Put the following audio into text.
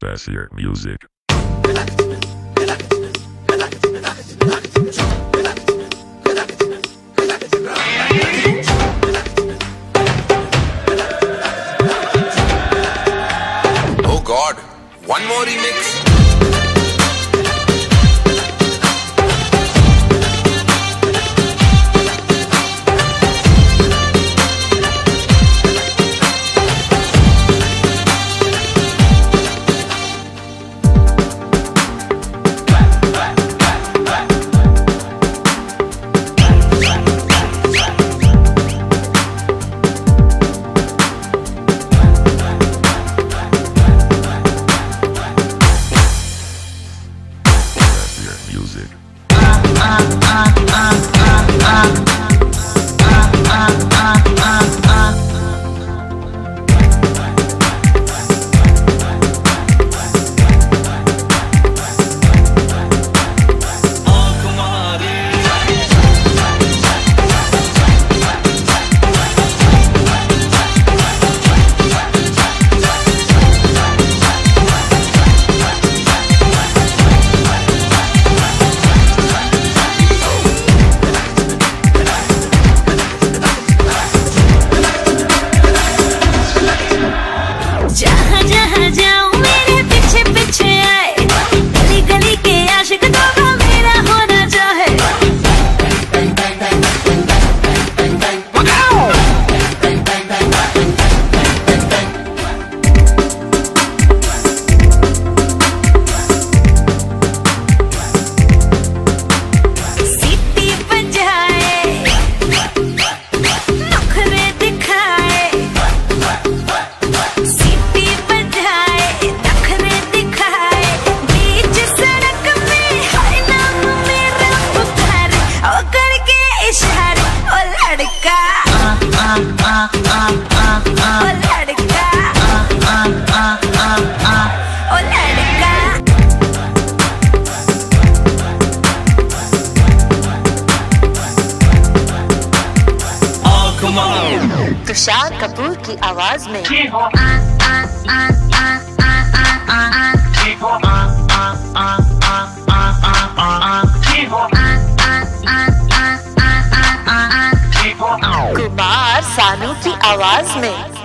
Bassier Music. Oh God, one more remix. Music. Tushar Kapoor की आवाज़ में। कुमार सानू की आवाज़ में।